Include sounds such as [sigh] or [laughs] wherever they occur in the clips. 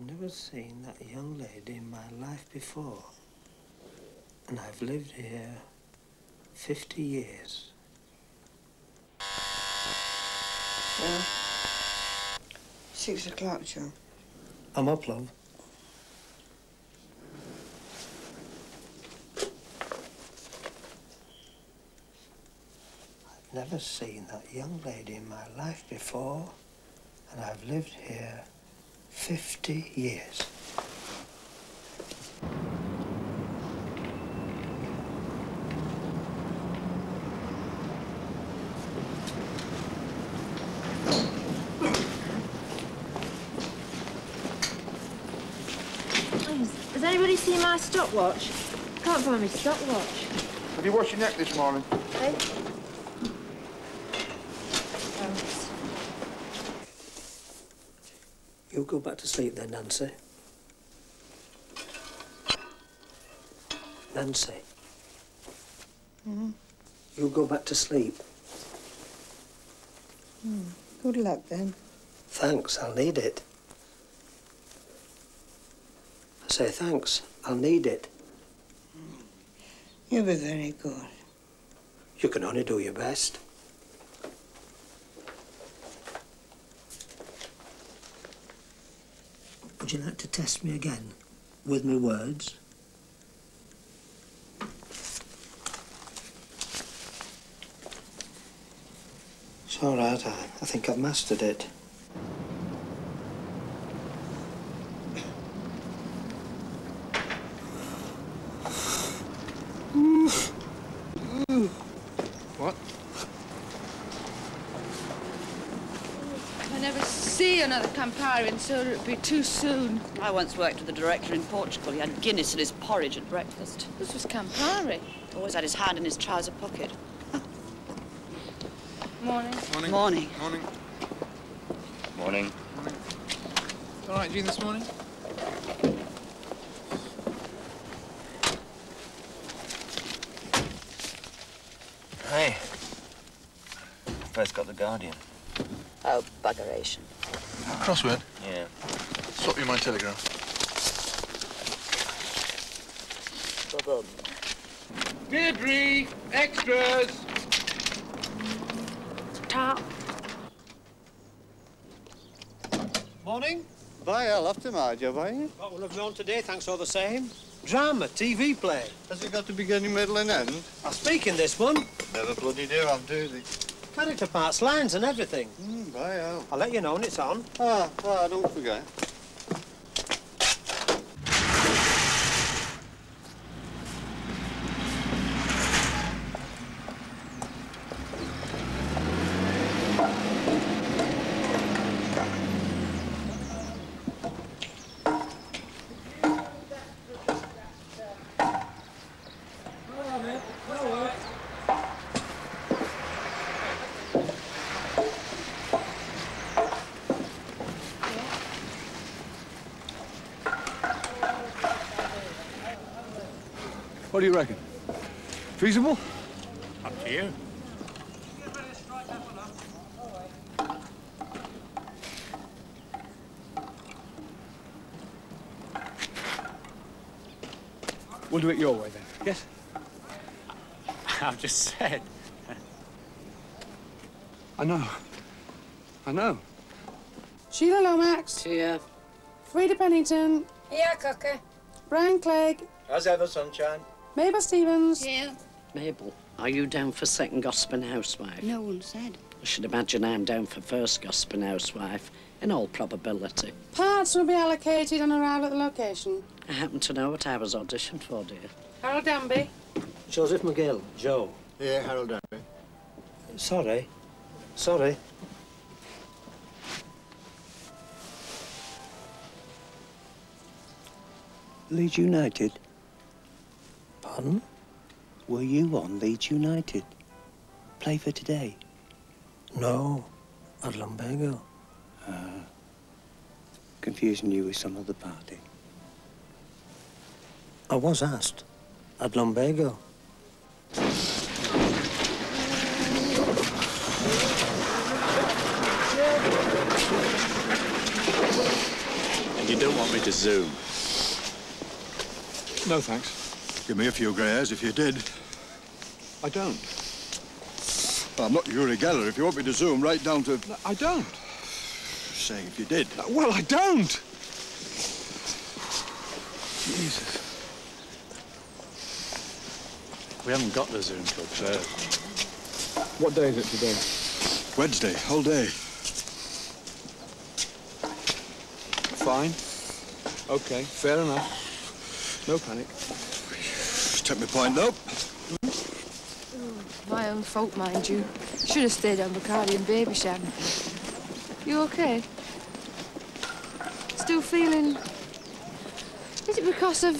I've never seen that young lady in my life before. And I've lived here 50 years. Well, six o'clock, Joe. I'm up, love. I've never seen that young lady in my life before, and I've lived here 50 years. Has anybody seen my stopwatch? Can't find my stopwatch. Have you washed your neck this morning? Eh? Thanks. You go back to sleep then, Nancy. Nancy, Mm. you go back to sleep. Mm. Good luck then. Thanks, I'll need it. I say thanks, I'll need it. You'll be very good. You can only do your best. Would you to test me again with my words? It's all right, I, I think I've mastered it. What? I never see another Campari, and so it'd be too soon. I once worked with the director in Portugal. He had Guinness in his porridge at breakfast. This was Campari. Always had his hand in his trouser pocket. Morning. Morning. Morning. Morning. Morning. All right, Jean, this morning? Hey. First got the Guardian. Oh, buggeration. Crossword. Yeah. Swap you my telegraph. Ba-bum. Deirdre! Extras! Top. Morning. Bye, I'll have to my job, are you? What will have known today, thanks all the same. Drama, TV play. Has it got to beginning, middle and end? I'll speak in this one. Never bloody do, I'm do Character parts, lines and everything. Mm. I'll let you know when it's on. Ah, ah, don't forget. What do you reckon? Feasible? Up to you. We'll do it your way then. Yes? [laughs] I've just said. I know. I know. Sheila Lomax. Here. Frida Pennington. Yeah, Cooker. Brian Clegg. As ever, sunshine. Mabel Stevens. Yeah. Mabel, are you down for second gossiping housewife? No one said. I should imagine I'm down for first gossiping housewife, in all probability. Parts will be allocated and arrive at the location. I happen to know what I was auditioned for, dear. Harold Danby. Joseph McGill. Joe. Yeah, Harold Danby. Sorry. Sorry. Leeds United? Pardon? Were you on Leeds United? Play for today? No. At Lumbago. Ah. confusing you with some other party. I was asked. At Lumbago. And you don't want me to zoom. No, thanks. Give me a few grey hairs if you did. I don't. I'm not Uri Geller. If you want me to zoom right down to... No, I don't. Saying if you did. Well, I don't. Jesus. We haven't got the Zoom Club, so... What day is it today? Wednesday, whole day. Fine. Okay, fair enough. No panic. Just take my point, though. Mm, my own fault, mind you. Should have stayed on Bacardi and Babycham. You okay? Still feeling... Is it because of...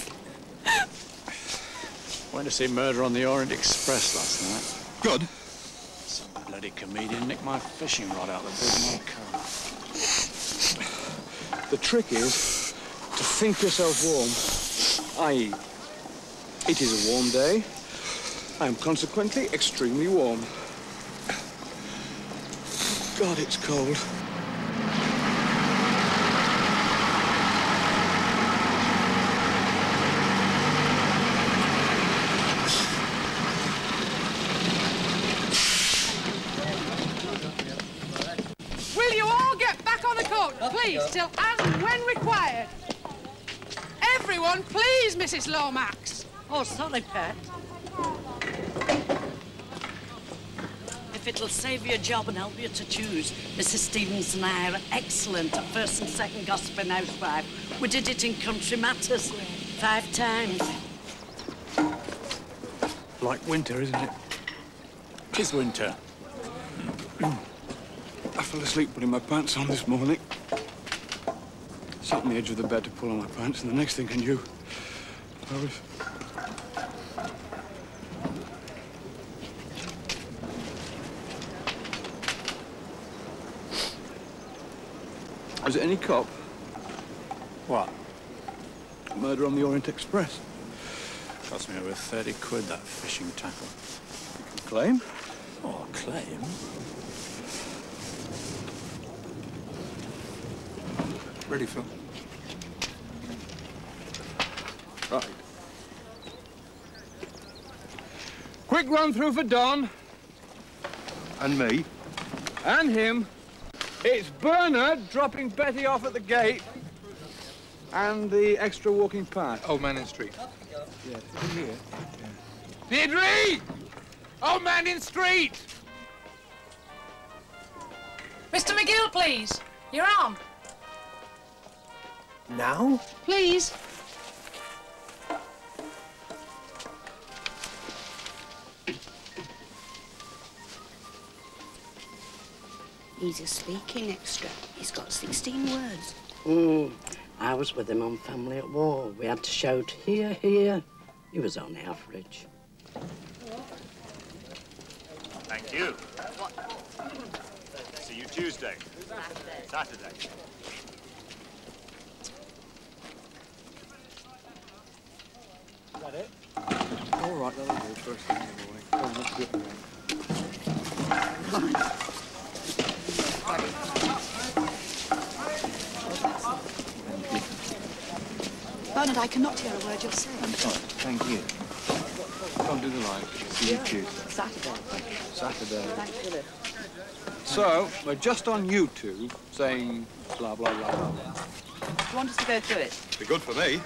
[laughs] Went to see Murder on the Orient Express last night. Good. Some bloody comedian nicked my fishing rod out the boot of my car. The trick is to think yourself warm. I.e., it is a warm day. I am consequently extremely warm. God, it's cold. Will you all get back on the court, please, till as and when required? Everyone, please, Mrs. Lomax. Oh, sorry, Pet. If it'll save you a job and help you to choose, Mrs. Stevens and I are excellent at first and second gossiping housewife. We did it in Country Matters five times. Like winter, isn't it? Tis winter. [clears throat] I fell asleep putting my pants on this morning. Sat on the edge of the bed to pull on my pants, and the next thing I knew, I was... Was it any cop? What? Murder on the Orient Express. Cost me over 30 quid, that fishing tackle. Claim? Oh, claim? Ready, Phil? Right. Quick run through for Don. And me. And him. It's Bernard dropping Betty off at the gate. And the extra walking path. Old Man in Street. Yes, in here. Deirdre! Old Man in Street! Mr. McGill, please. Your arm. Now? Please. He's a speaking extra. He's got 16 words. Mm, I was with him on Family at War. We had to shout, here, here. He was on average. Thank you. See you Tuesday. Saturday. Is that it? All right, that'll do first thing in the morning. Oh, that's good. Bernard, I cannot hear a word you're saying. Thank you. Don't do the line. See you Tuesday. Saturday. Saturday. Thank you. So, we're just on YouTube saying blah, blah, blah, blah. Do you want us to go through it? Be good for me.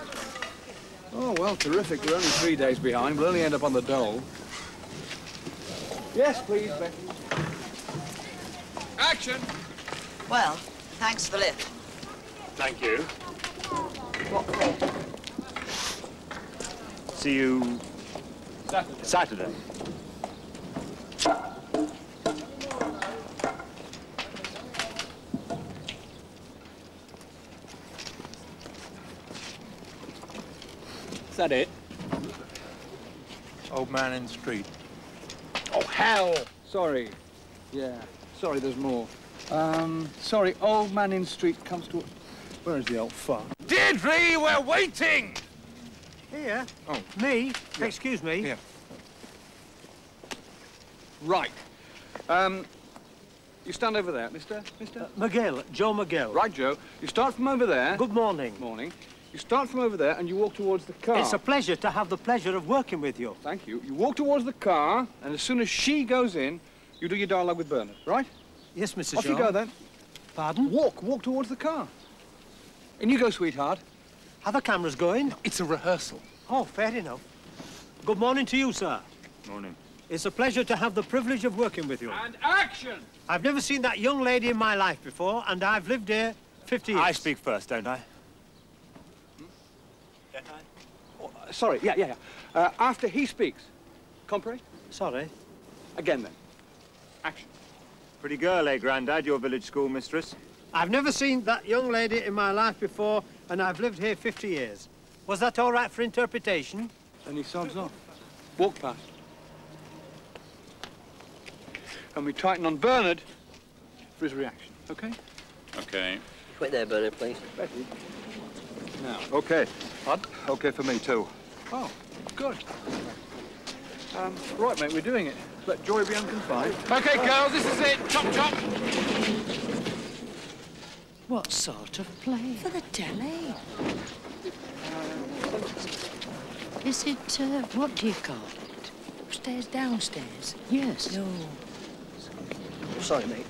Oh, well, terrific. We're only three days behind. We'll only end up on the dole. Yes, please, Becky. Action! Well, thanks for the lift. Thank you. What for? See you Saturday. Saturday. Is that it? Old Man in the Street. Oh, hell! Sorry. Yeah. Sorry, there's more. Um, sorry, old man in street comes to... Where is the old farm? Deirdre, we're waiting! Here? Oh. Me? Excuse me? Yeah. Right. Um, You stand over there, mister. Mister? McGill, Joe McGill. Right, Joe. You start from over there. Good morning. Morning. You start from over there and you walk towards the car. It's a pleasure to have the pleasure of working with you. Thank you. You walk towards the car, and as soon as she goes in, you do your dialogue with Bernard, right? Yes, Mr. Off Shaw. you go then. Pardon? Walk, walk towards the car. And you go, sweetheart. Are the cameras going? It's a rehearsal. Oh, fair enough. Good morning to you, sir. Morning. It's a pleasure to have the privilege of working with you. And action! I've never seen that young lady in my life before, and I've lived here 50 years. I speak first, don't I? Oh, uh, sorry, yeah, yeah, yeah. Uh, after he speaks. Compre? Sorry. Again then. Action. Pretty girl, eh, Grandad, your village schoolmistress? I've never seen that young lady in my life before, and I've lived here 50 years. Was that all right for interpretation? And he sogs off. Walk past. And we tighten on Bernard for his reaction, okay? Okay. Wait there, Bernard, please. Betty. Now. Okay. Okay for me, too. Oh, good. Um, right, mate, we're doing it. Let joy be unconfined. Okay, girls, this is it. Chop, chop. What sort of play? For the telly. Is it, uh, what do you call it? Upstairs, downstairs? Yes. No. Sorry, mate.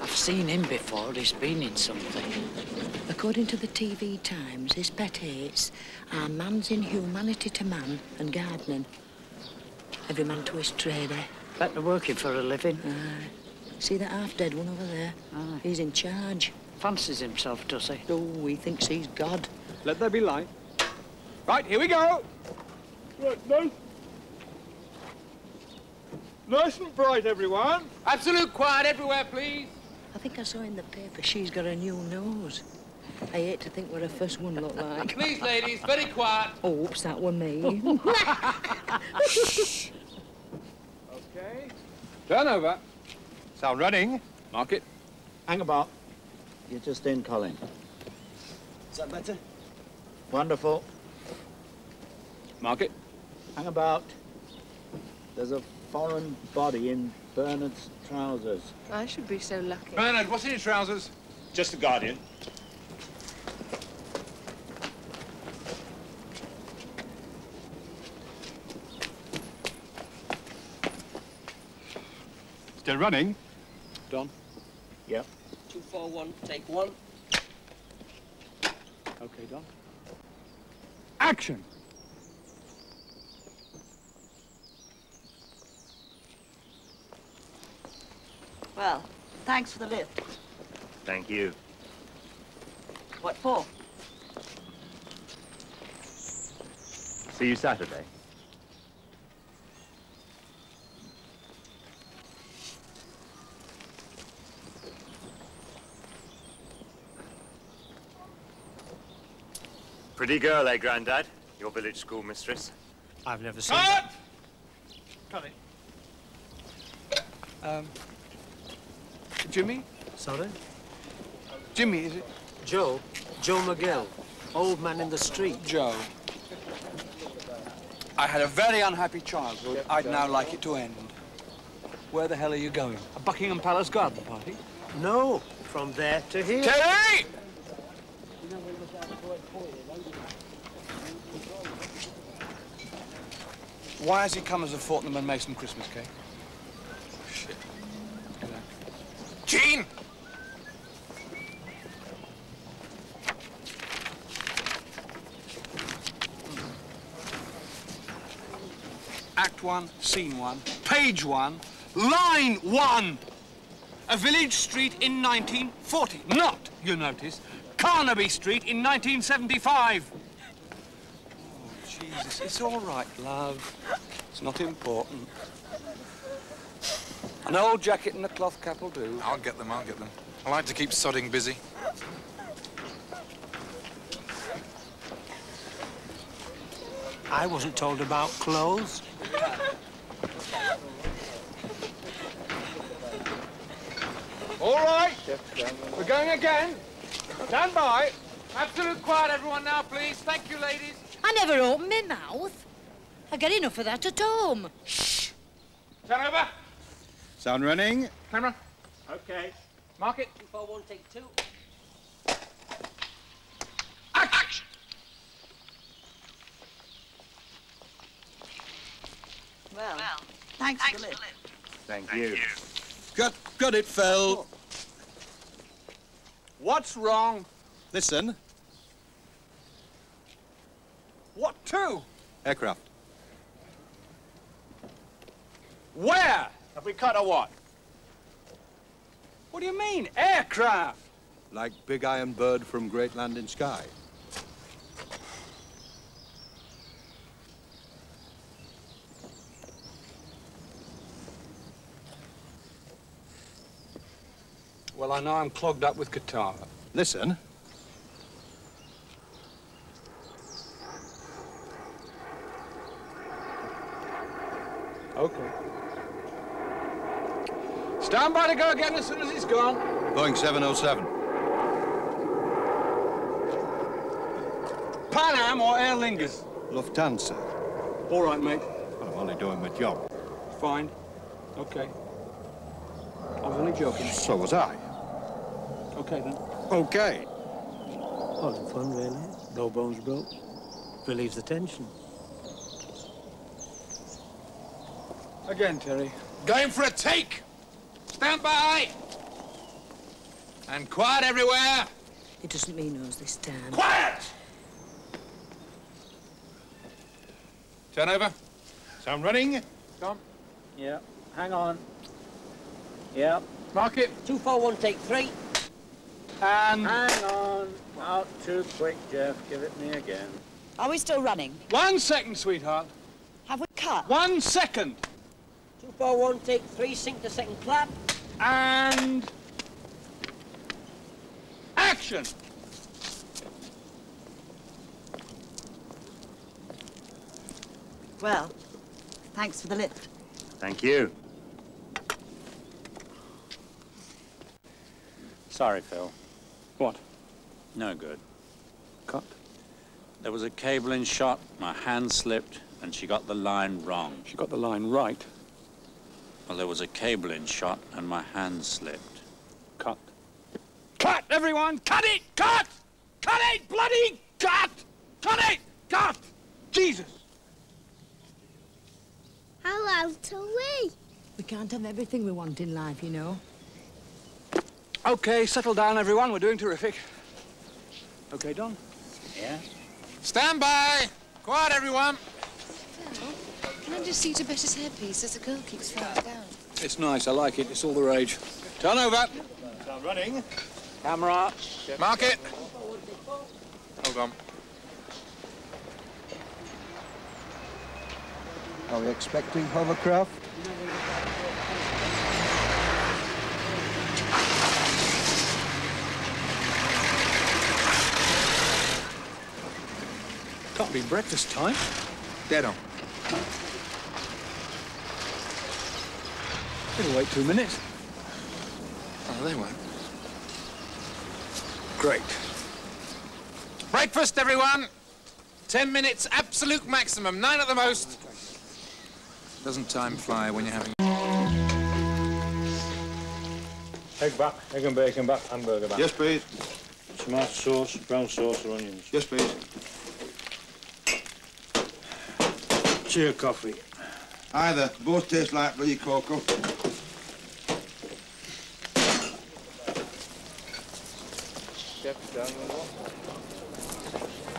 I've seen him before. He's been in something. According to the TV Times, his pet hates are man's inhumanity to man and gardening. Every man to his trade, eh? Better working for a living. Aye. See that half-dead one over there? Aye. He's in charge. Fancies himself, does he? Oh, he thinks he's God. Let there be light. Right, here we go. Right, nice. Nice and bright, everyone. Absolute quiet everywhere, please. I think I saw in the paper she's got a new nose. I hate to think what her first one looked like. Please, ladies, very quiet. Oh, oops, that were me. [laughs] Okay. Turn over. Sound running. Mark it. Hang about. You're just in, Colin. Is that better? Wonderful. Mark it. Hang about. There's a foreign body in Bernard's trousers. I should be so lucky. Bernard, what's in your trousers? Just the Guardian. Still running. Don. Yep. Two, four, one, take one. Okay, Don. Action. well, thanks for the lift. Thank you. What for? See you Saturday. Pretty girl, eh, Grandad? Your village schoolmistress? I've never seen Cut! Cut it. Um, Jimmy? Sorry? Jimmy, is it? Joe. Joe McGill. Old man in the street. Joe. I had a very unhappy childhood. I'd now like it to end. Where the hell are you going? A Buckingham Palace garden party? No, from there to here. Terry! Why has he come as a Fortnum and Mason Christmas cake? Shit. Jean! Act one, scene one, page one, line one. A village street in 1940. Not, you notice, Carnaby Street in 1975. Oh, Jesus, it's all right, love. It's not important. An old jacket and a cloth cap will do. I'll get them, I'll get them. I like to keep sodding busy. I wasn't told about clothes. All right. We're going again. Stand by. Absolute quiet, everyone, now, please. Thank you, ladies. I never opened my mouth. I get enough of that at home. Shh. Turn over. Sound running. Camera. Okay. Mark it. Two, four, one, take two. Action. Well, thanks, for the lift. Thank you. Got, got it, Phil. Oh. What's wrong? Listen, What to? aircraft. Where? Have we cut or what? What do you mean, aircraft? Like big iron bird from Great Land in Sky. Well, I know I'm clogged up with catarrh. Listen, Okay. Stand by to go again as soon as he's gone. Boeing 707. Pan Am or Aer Lingus? Lufthansa. All right, mate. Well, I'm only doing my job. Fine. Okay. I was only joking. So was I. Okay, then. Okay. All in fun, really. No bones broke. Relieves the tension. Again, Terry. Going for a take. Stand by. And quiet everywhere. It doesn't mean us this time. Quiet! Turn over. Sound running. Tom. Yeah. Hang on. Yeah. Mark it. Two, four, one, take three. And... Hang on. Not too quick, Jeff. Give it me again. Are we still running? One second, sweetheart. Have we cut? One second. Two, four, one, take three. Sync the second clap. And... Action! Well, thanks for the lift. Thank you. Sorry, Phil. What? No good. Cut. There was a cable in shot, my hand slipped, and she got the line wrong. She got the line right. Well, there was a cable in shot, and my hand slipped. Cut. Cut, everyone! Cut it! Cut! Cut it! Bloody cut! Cut it! Cut! Jesus! How old are we? We can't have everything we want in life, you know. Okay, settle down, everyone. We're doing terrific. Okay, Don? Yeah? Stand by! Quiet, everyone! Can I just see to Betty's hairpiece as the girl keeps falling down? It's nice. I like it. It's all the rage. Turn over. Sound running. Camera. Mark it. Hold on. Are we expecting hovercraft? Can't be breakfast time. Dead on. It'll wait two minutes. Oh, they won't. Great. Breakfast, everyone. Ten minutes, absolute maximum. Nine at the most. Doesn't time fly when you're having... Egg back. Egg and bacon back. Hamburger back. Yes, please. Tomato sauce, brown sauce or onions. Yes, please. Cheer coffee. Either. Both taste like bloody cocoa.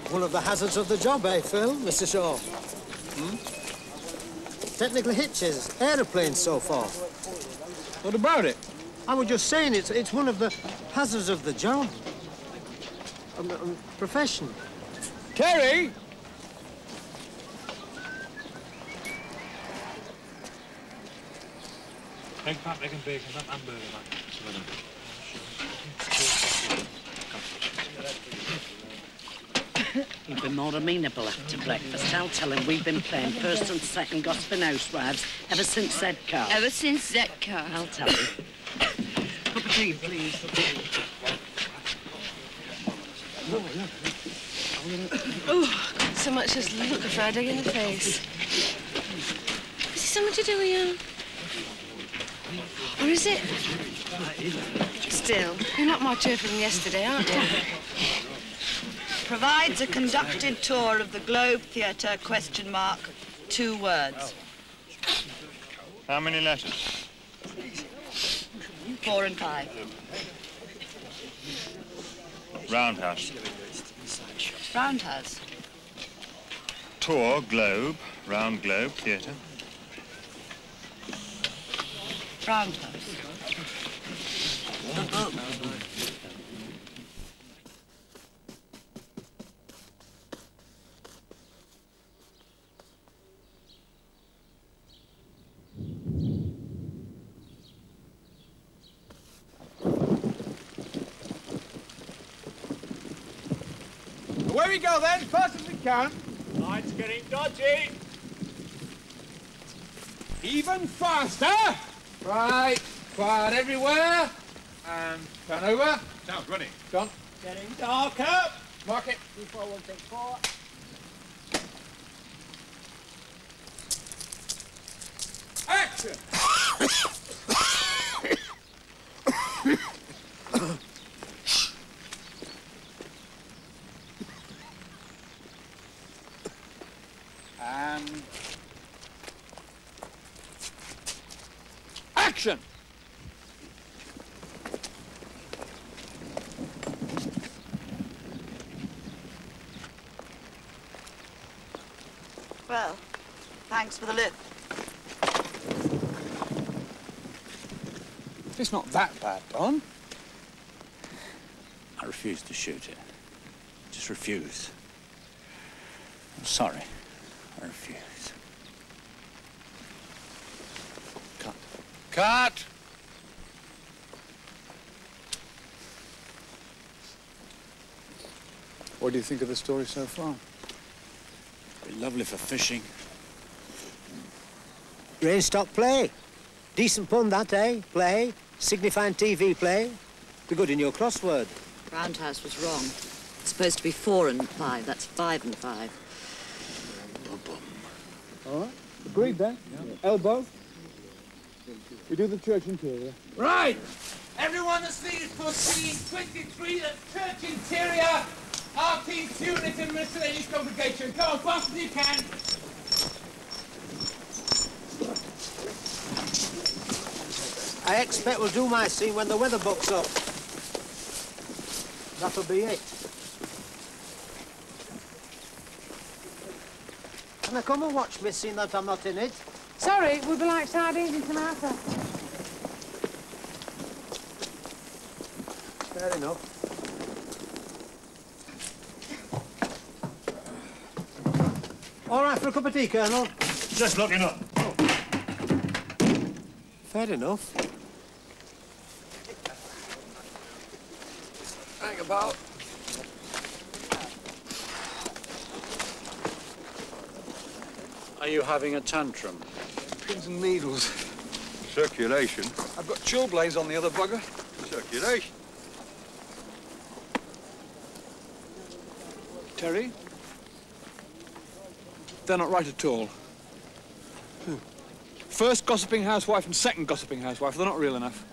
One of the hazards of the job, eh, Phil, Mr. Shaw? Hmm? Technical hitches, aeroplanes so far. What about it? I was just saying, it's, it's one of the hazards of the job. Um, um, profession. Terry! Egg back, egg and bacon back, hamburger back. He'll be more amenable after breakfast. I'll tell him we've been playing first and second gossiping housewives ever since Zed car. Ever since that car. I'll tell him. Cup of tea, please. Oh, so much as look a Friday in the face. Is it something to do with you? Or is it? Still, you're not more cheerful than yesterday, aren't you? Provides a conducted tour of the Globe Theatre, question mark, two words. How many letters? Four and five. Roundhouse. Roundhouse. Tour, globe, round globe, theatre. Roundhouse. Away we go then, fast as we can. Light's getting dodgy. Even faster. Right, quiet everywhere. And turn over. Now, running. Gone. Getting darker. Mark it. 24164. Thanks for the lift. It's not that bad, Don. I refuse to shoot it. Just refuse. I'm sorry. I refuse. Cut. Cut! What do you think of the story so far? Be lovely for fishing. Rain stop play. Decent pun that, eh? Play. Signifying TV play. Be good in your crossword. Roundhouse was wrong. It's supposed to be four and five. That's five and five. All right. Agreed then. Elbow. We do the church interior. Right. Everyone that's needed for scene 23, the church interior, our team's unit and miscellaneous congregation. Go as fast as you can. I expect we'll do my scene when the weather bucks up. That'll be it. Can I come and watch me scene that I'm not in it? Sorry, we'd be like sardines in tomato. Fair enough. All right for a cup of tea, Colonel? Just looking up. Fair enough. About. Are you having a tantrum? Pins and needles. Circulation. I've got chilblains on the other bugger. Circulation. Terry? They're not right at all. Hmm. First gossiping housewife and second gossiping housewife, they're not real enough.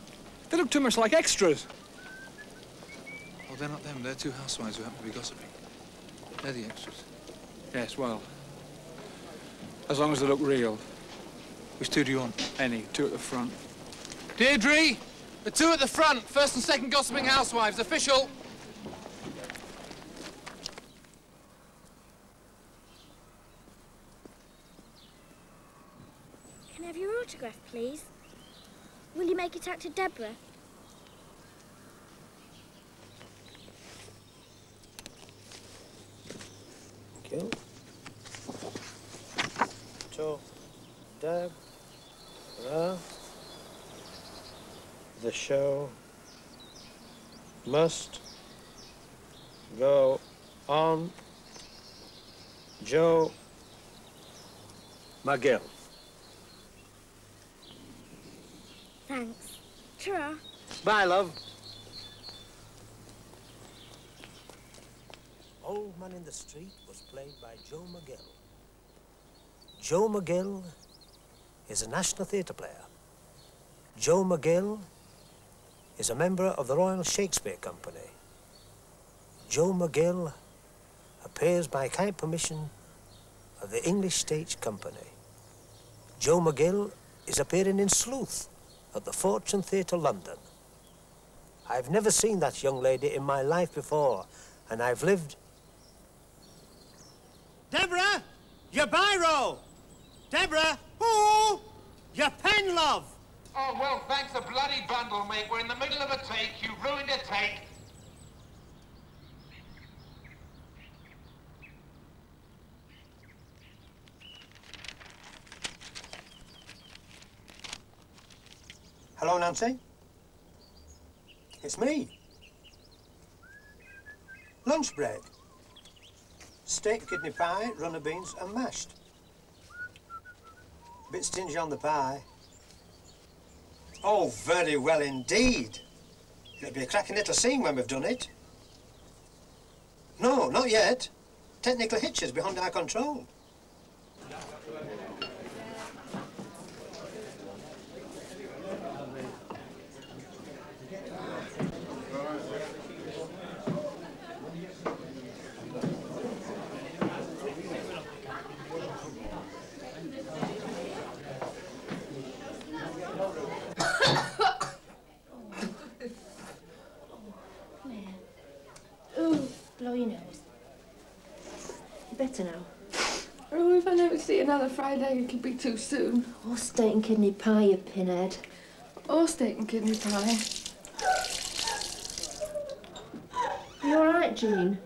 They look too much like extras. Oh, they're not them. They're two housewives who happen to be gossiping. They're the extras. Yes, well, as long as they look real. Which two do you want? Any, two at the front. Deirdre! The two at the front, first and second gossiping housewives, official. Can I have your autograph, please? Will you make it out to Deborah? Thank you. To Deb. Ra. The show must go on. Joe McGill. Thanks. Ta-ra. Bye, love. Old Man in the Street was played by Joe McGill. Joe McGill is a National Theatre player. Joe McGill is a member of the Royal Shakespeare Company. Joe McGill appears by kind permission of the English Stage Company. Joe McGill is appearing in Sleuth at the Fortune Theatre, London. I've never seen that young lady in my life before, and I've lived... Deborah! Your biro! Deborah! Ooh! Your pen, love! Oh, well, thanks a bloody bundle, mate. We're in the middle of a take. You ruined a take. Hello, Nancy. It's me. Lunch break. Steak, kidney pie, runner beans and mashed. Bit stingy on the pie. Oh, very well indeed. It'll be a cracking little scene when we've done it. No, not yet. Technical hitches beyond our control. Ooh, blow your nose. You better now. Oh, if I never see another fried egg, it'll be too soon. Or steak and kidney pie, you pinhead. Or steak and kidney pie. You all right, Jean?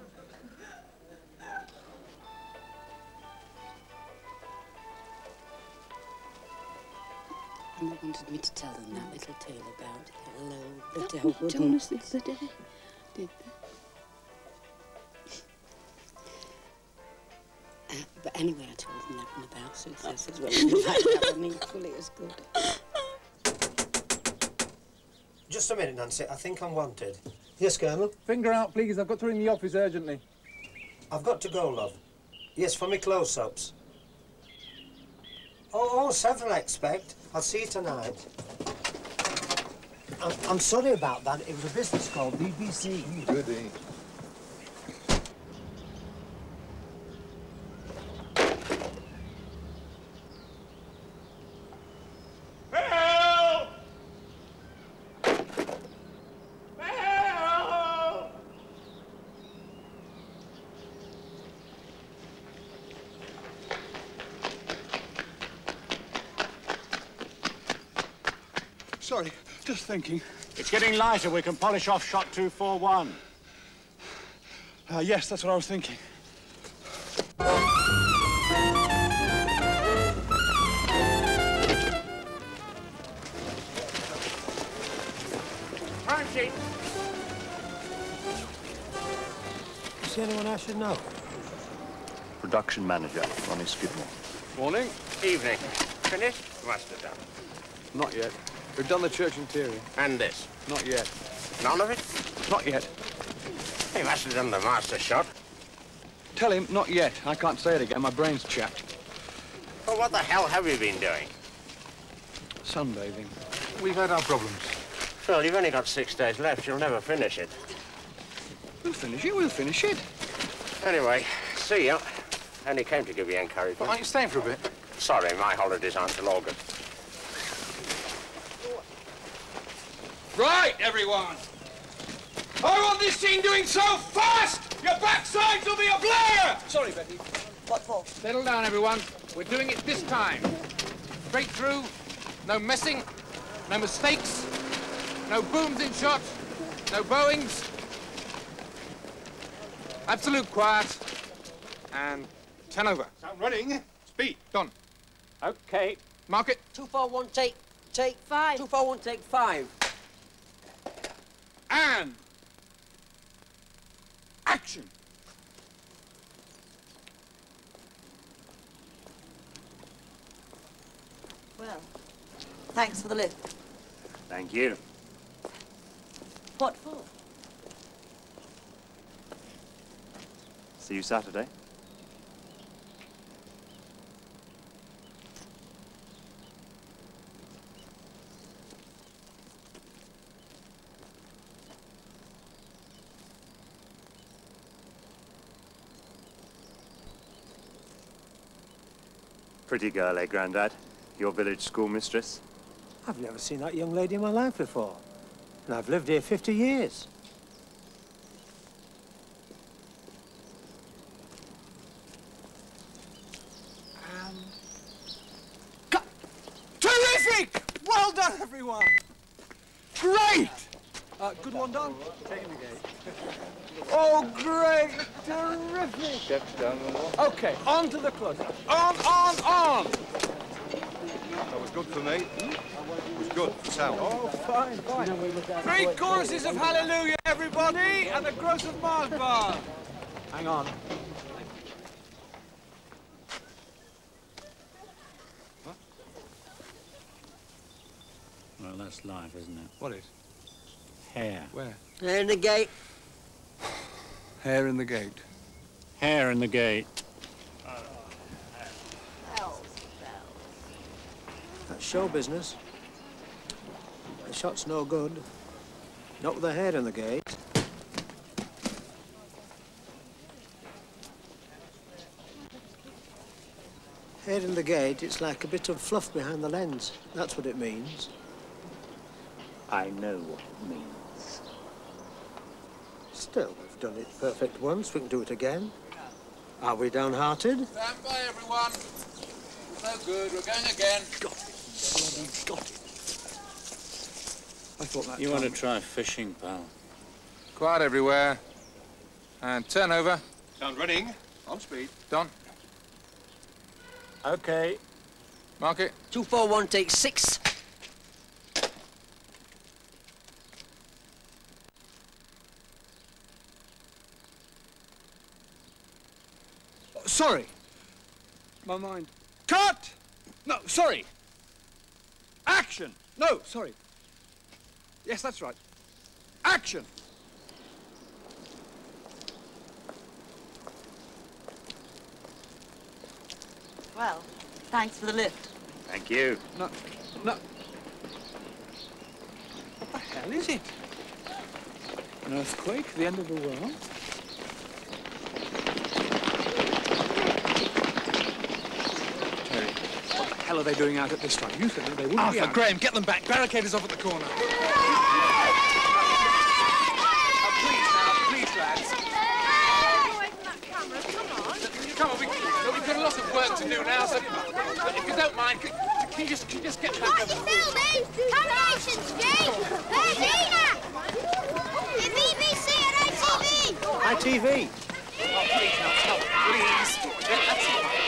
And they wanted me to tell them that little tale about hello, That little you wooden... told us the other day. Did they? Anyway, I told them that one about success as well. In fact, that one equally as good. Just a minute, Nancy. I think I'm wanted. Yes, Colonel? Finger out, please. I've got to ring the office urgently. I've got to go, love. Yes, for me close-ups. Oh, oh, several, I expect. I'll see you tonight. I'm, I'm sorry about that. It was a business call, BBC. Goody. Thinking. It's getting lighter. We can polish off shot 241. Uh, yes, that's what I was thinking. Crime sheet. Is there anyone I should know? Production manager, Ronnie Skidmore. Morning. Evening. Finished? Must have done. Not yet. We've done the church interior. And this? Not yet. None of it? Not yet. He must have done the master shot. Tell him, not yet. I can't say it again. My brain's chapped. Well, what the hell have you been doing? Sunbathing. We've had our problems. Phil, you've only got six days left. You'll never finish it. We'll finish it. We'll finish it. Anyway, see ya. Only came to give you encouragement. Well, aren't you staying for a bit? Sorry, my holidays aren't till August. Right, everyone. I want this scene doing so fast, your backsides will be a blur! Sorry, Betty. What for? Settle down, everyone. We're doing it this time. Straight through, no messing, no mistakes, no booms in shot, no bowings. Absolute quiet. And ten over. Sound running. Speed. Done. Okay. Mark it. Two, four, one, take, take five. Two, four, one, take five. And action. Well, thanks for the lift. Thank you. What for? See you Saturday. Pretty girl, eh, Grandad? Your village schoolmistress? I've never seen that young lady in my life before. And I've lived here 50 years. Terrific! Well done, everyone. Great! Uh, good one done. Taking the gate. Oh, great! Terrific! Steps down the wall. Okay, on to the closet. On, on, on! That was good for me. It was good for sound. Oh, fine, fine. Three choruses of Hallelujah, everybody, and the gross of Mars bar. Hang on. Well, that's life, isn't it? What is? Hair. Where? There in the gate. Hair in the gate. Hair in the gate. That's show business. The shot's no good. Not with the head in the gate. Head in the gate, it's like a bit of fluff behind the lens. That's what it means. I know what it means. Still, we've done it perfect once. We can do it again. Are we downhearted? Stand by, everyone. No good. We're going again. I thought that. You want to try fishing, pal? Quiet everywhere. And turn over. Sound running. On speed. Don. Okay. Mark it. 241, take six. Sorry. My mind. Cut! No, sorry. Action! No, sorry. Yes, that's right. Action! Well, thanks for the lift. Thank you. No, no. What the hell is it? An earthquake? The end of the world? Terry, what the hell are they doing out at this time? You said that they wouldn't ah, be Arthur, out. Graham, get them back. Barricaders off at the corner. Now, please, now, please, lads. Come on, we, no, we've got a lot of work to do now, so if you don't mind, can, can, you, just, can you just get back over? Coronation Street! Where's Ena? The BBC and ITV! ITV. Oh, please, now, stop, please. That's it.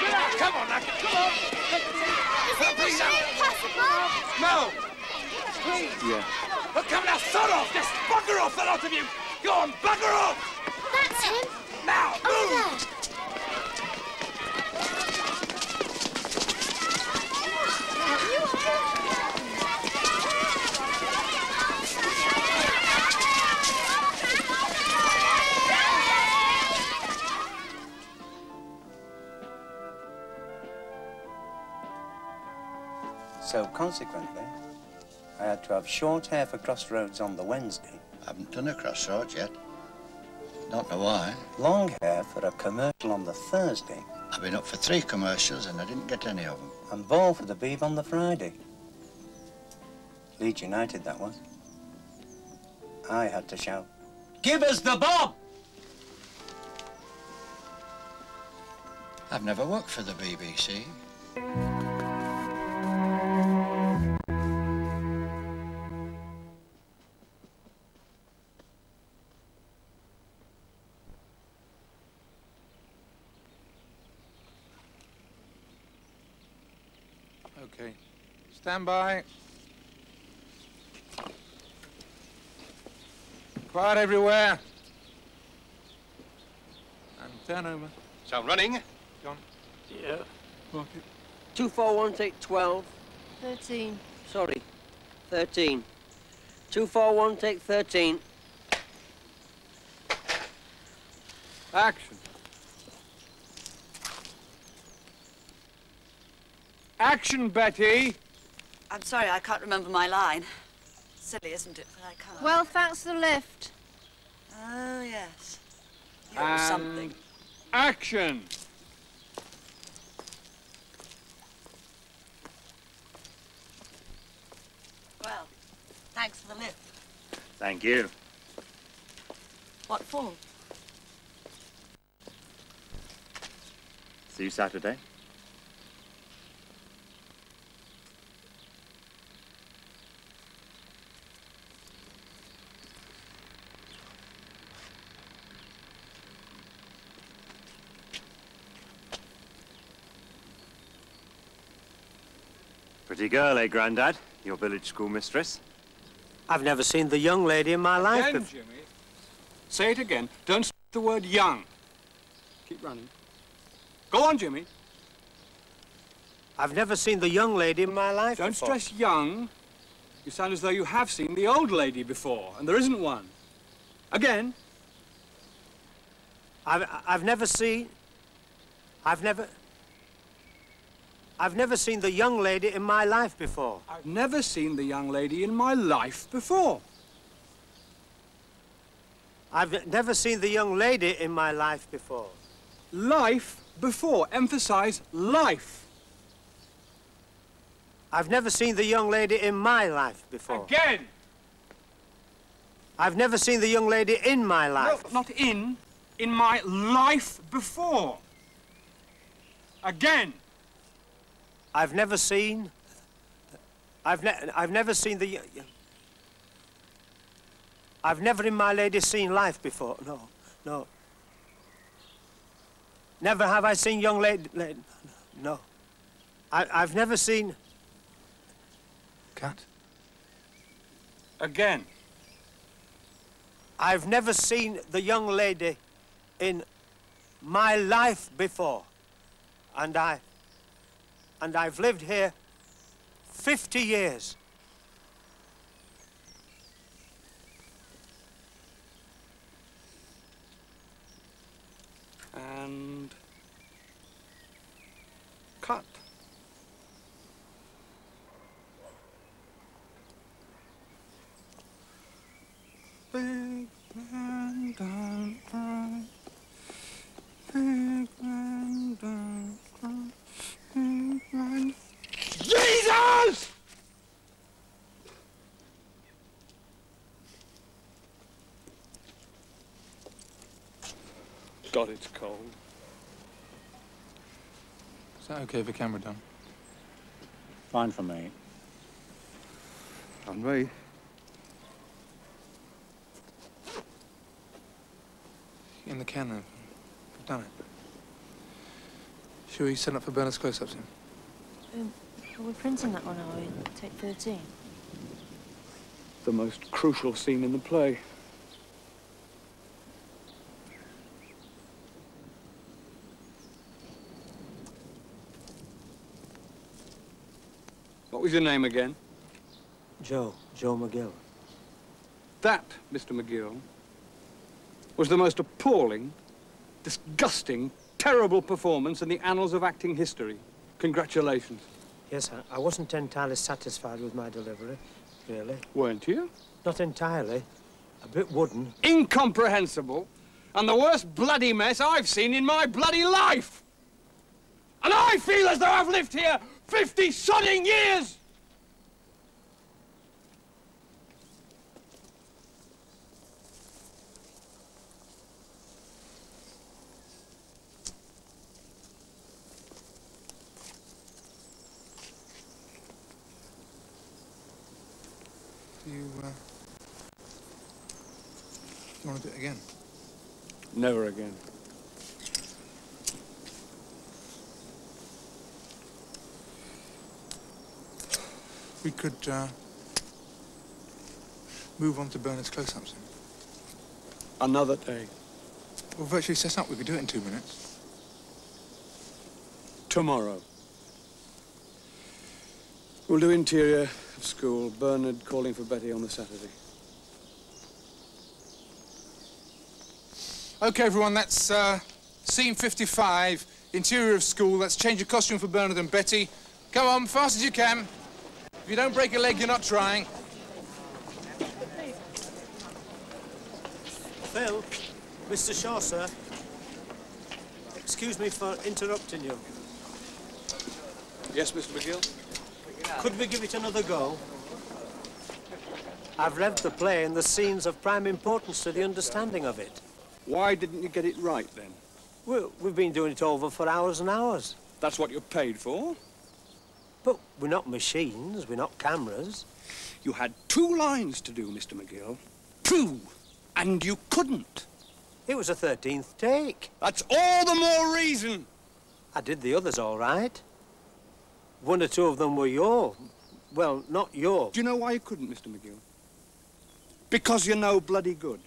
Get out, come on, now, come on. Please, now. No! Please! Yeah. Oh, come now, sod off! Just bugger off, the lot of you! Go on, bugger off! That's him! Now, to have short hair for Crossroads on the Wednesday. I haven't done a crossroads yet. Don't know why. Long hair for a commercial on the Thursday. I've been up for three commercials and I didn't get any of them. And ball for the Beeb on the Friday. Leeds United, that was. I had to shout, Give us the bob! I've never worked for the BBC. Stand by. Quiet everywhere. And turn over. Sound running. John. Yeah. Mark 241, take 12. 13. Sorry, 13. 241, take 13. Action. Action, Betty. I'm sorry, I can't remember my line. Silly, isn't it? But I can't. Well, thanks for the lift. Oh, yes. You're And something. Action. Well, thanks for the lift. Thank you. What for? See you Saturday. Pretty girl, eh, Grandad? Your village schoolmistress? I've never seen the young lady in my life Again, before. Jimmy. Say it again. Don't say the word young. Keep running. Go on, Jimmy. I've never seen the young lady in my life Don't before. stress young. You sound as though you have seen the old lady before, and there isn't one. Again. I've, I've never seen... I've never... I've never seen the young lady in my life before. I've never seen the young lady in my life before. I've never seen the young lady in my life before. Life before. Emphasize life. I've never seen the young lady in my life before. Again. I've never seen the young lady in my life. No, not in. In my life before. Again. I've never seen... I've, ne I've never seen the... I've never in my lady seen life before. No, no. Never have I seen young lady... la- No. I, I've never seen... Cut. Again. I've never seen the young lady in my life before. And I... And I've lived here 50 years. And... Cut. Big don't cry. Big. Big man... Jesus! God, it's cold. Is that okay if the camera done? Fine for me. And me. In the can, then. We've done it. Shall we set up for Bernard's close-ups then? Um, are we printing that one, are we? Take 13. The most crucial scene in the play. What was your name again? Joe, Joe McGill. That, Mr. McGill, was the most appalling, disgusting, terrible performance in the annals of acting history. Congratulations. Yes, I, I wasn't entirely satisfied with my delivery, really. Weren't you? Not entirely. A bit wooden. Incomprehensible, and the worst bloody mess I've seen in my bloody life. And I feel as though I've lived here 50 sodding years! Do you, uh... You want to do it again? Never again. We could, uh... Move on to Bernard's close-ups. Another day. Well, virtually set up. We could do it in two minutes. Tomorrow. We'll do interior of school. Bernard calling for Betty on the Saturday. OK, everyone, that's uh, scene 55, interior of school. Let's change your costume for Bernard and Betty. Come on, fast as you can. If you don't break a leg, you're not trying. Phil, Mr. Shaw, sir. Excuse me for interrupting you. Yes, Mr. McGill? Could we give it another go? I've read the play and the scenes of prime importance to the understanding of it. Why didn't you get it right, then? Well, we've been doing it over for hours and hours. That's what you're paid for? But we're not machines, we're not cameras. You had two lines to do, Mr. McGill. Two! And you couldn't. It was a 13th take. That's all the more reason. I did the others all right. One or two of them were your... Well, not your. Do you know why you couldn't, Mr. McGill? Because you're no bloody good.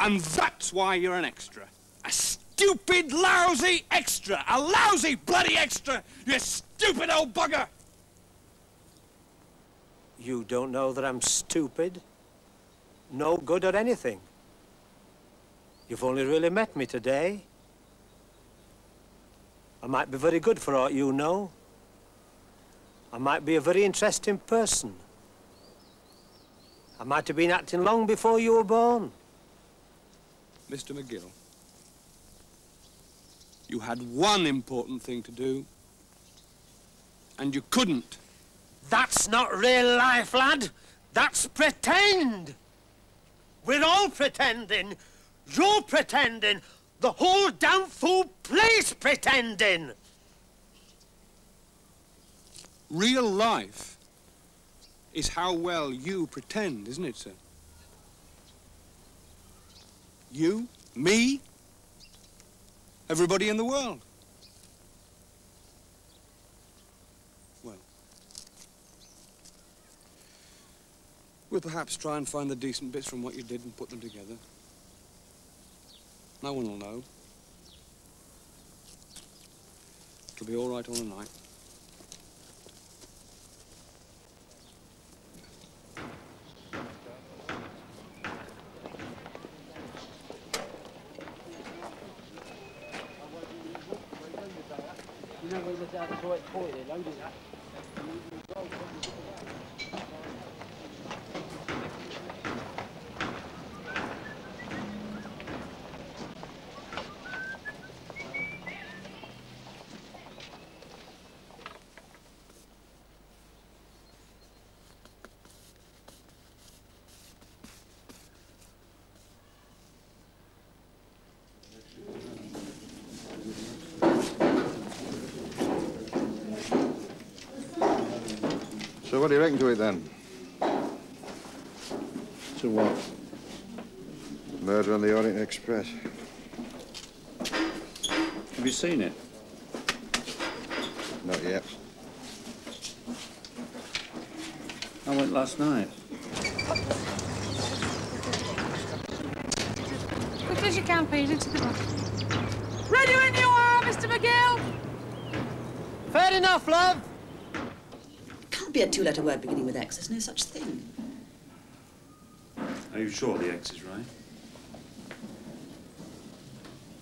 And that's why you're an extra. A stupid, lousy extra. A lousy bloody extra. You stupid old bugger. You don't know that I'm stupid? No good at anything. You've only really met me today. I might be very good for aught you know. I might be a very interesting person. I might have been acting long before you were born. Mr. McGill, you had one important thing to do, and you couldn't. That's not real life, lad. That's pretend. We're all pretending. You're pretending. The whole damn fool place pretending. Real life is how well you pretend, isn't it, sir? You, me, everybody in the world. Well, we'll perhaps try and find the decent bits from what you did and put them together. No one will know. It'll be all right on the night. You know where the point there, loaded that. So what do you reckon to it then? To what? Murder on the Orient Express. Have you seen it? Not yet. I went last night. Quick as you can, please, into the box. Ready when you are, Mr. McGill! Fair enough, love. Can't be a two-letter word beginning with X. There's no such thing. Are you sure the X is right?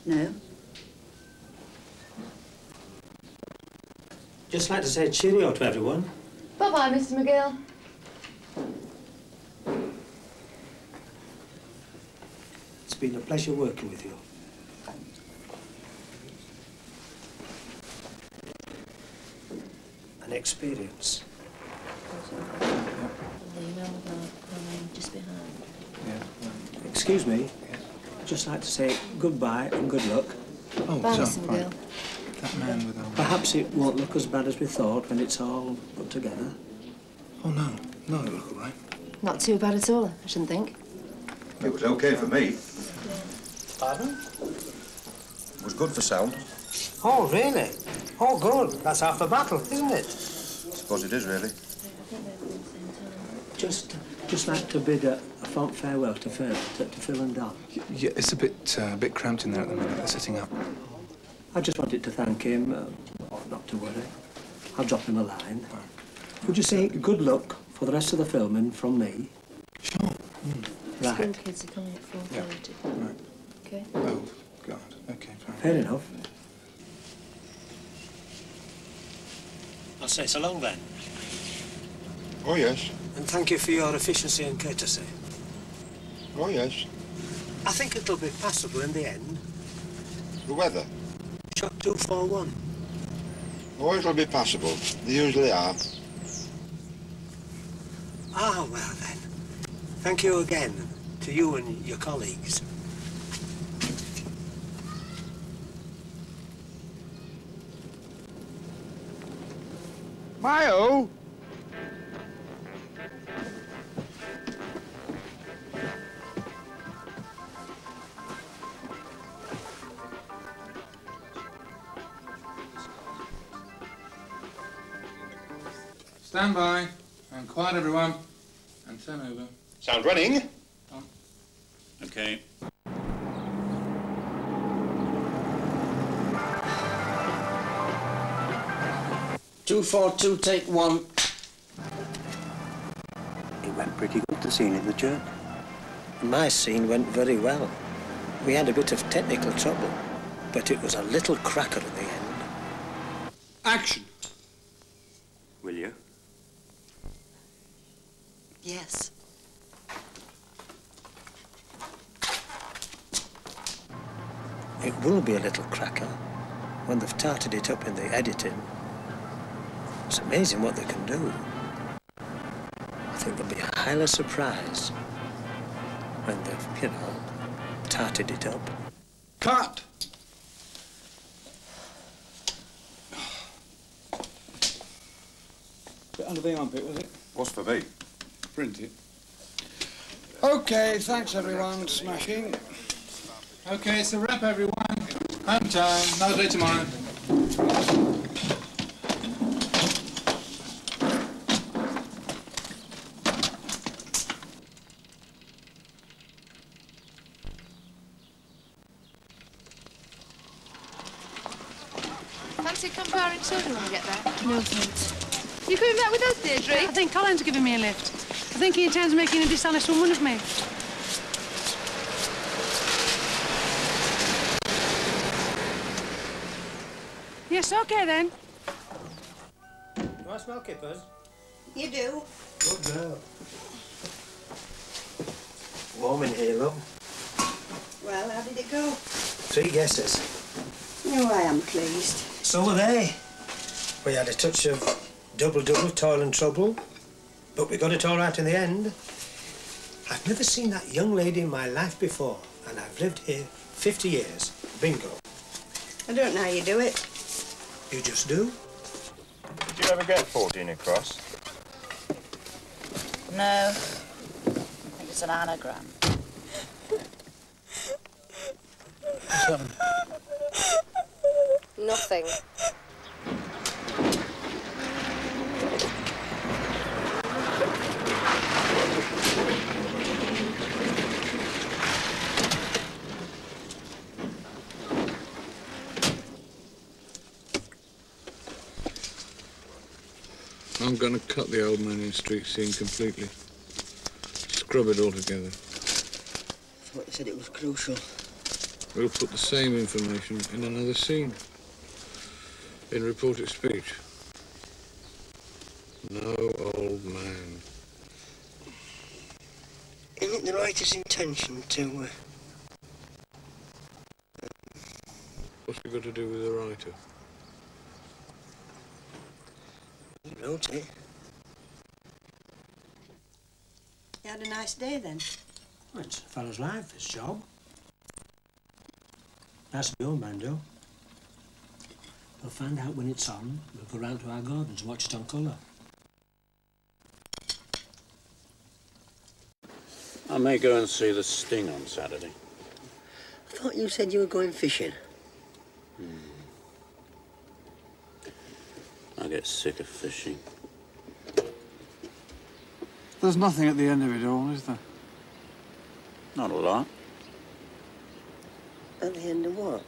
No? Just like to say cheerio to everyone. Bye-bye, Mr. McGill. It's been a pleasure working with you. An experience. Just behind. Excuse me. I'd Just like to say goodbye and good luck. Oh, Bye, so- Mr. That man with um... Perhaps it won't look as bad as we thought when it's all put together. Oh, no. No, it'll look all right. Not too bad at all, I shouldn't think. It was okay for me. Pardon? It was good for sound. Oh, really? Oh, good. That's half the battle, isn't it? I suppose it is, really. Just, just like to bid a, a fond farewell to Phil, to, to Phil and Don. Yeah, it's a bit, uh, a bit cramped in there at the minute. They're sitting up. I just wanted to thank him. Uh, not to worry. I'll drop him a line. Would you say good luck for the rest of the filming from me? Sure. Right. School kids are coming at 4.30. Right. Okay. Oh, God. Okay, fine. Fair enough. I'll say so long then. Oh, yes. And thank you for your efficiency and courtesy. Oh, yes. I think it'll be passable in the end. The weather? Shot 241. Oh, it'll be passable. They usually are. Ah, well then. Thank you again to you and your colleagues. Mayo! Sound running? Okay. Two four two, take one. It went pretty good, the scene in the church. My scene went very well. We had a bit of technical trouble, but it was a little cracker at the end. Action. Will you? Yes. It will be a little cracker when they've tarted it up in the editing. It's amazing what they can do. I think they'll be highly surprised when they've, you know, tarted it up. Cut! Bit under the armpit, was it? What's for me? Print it. Okay, thanks everyone. Smashing. Okay, it's a wrap, everyone. Home time. Another day tomorrow. Fancy comparing soda when we get there? No, thanks. You coming back with us, Deirdre? I think Colin's giving me a lift. I think he intends making a dishonest woman of me. Yes, okay then. Do I smell kippers? You do? Good girl. Warm in here, look. Well, how did it go? Three guesses. No, I am pleased. So were they. We had a touch of double-double, toil and trouble, but we got it all right in the end. I've never seen that young lady in my life before, and I've lived here 50 years. Bingo. I don't know how you do it. You just do. Did you ever get 14 across? No. I think it's an anagram. Nothing. Going to cut the old man in street scene completely. Scrub it all together. I thought you said it was crucial. We'll put the same information in another scene. In reported speech. No old man. Isn't it the writer's intention to... Uh, What's it got to do with the writer? He? You had a nice day then? Well, it's a fellow's life, his job. That's the old man do. We'll find out when it's on. We'll go round to our gardens and watch it on colour. I may go and see the Sting on Saturday. I thought you said you were going fishing. I get sick of fishing. There's nothing at the end of it all, is there? Not a lot. At the end of what?